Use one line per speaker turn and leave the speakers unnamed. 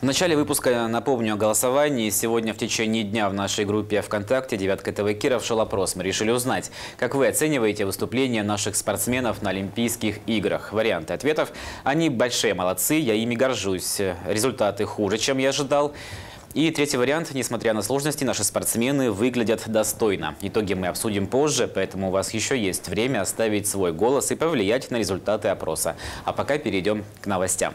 В начале выпуска напомню о голосовании. Сегодня в течение дня в нашей группе ВКонтакте «Девятка ТВ Киров» шел опрос. Мы решили узнать, как вы оцениваете выступления наших спортсменов на Олимпийских играх. Варианты ответов. Они большие молодцы, я ими горжусь. Результаты хуже, чем я ожидал. И третий вариант. Несмотря на сложности, наши спортсмены выглядят достойно. Итоги мы обсудим позже, поэтому у вас еще есть время оставить свой голос и повлиять на результаты опроса. А пока перейдем к новостям.